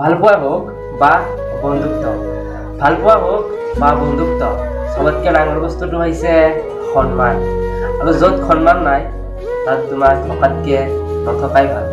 ভালপোৱা হওক বা বন্ধুত্ব। ভালপোৱা হওক বা বন্ধুত্ব। চবতকৈ ডাঙৰ বস্তুটো হৈছে সন্মান। আৰু য'ত সন্মান নাই তাত তোমাৰ থকাতকৈ নথকাই ভাল।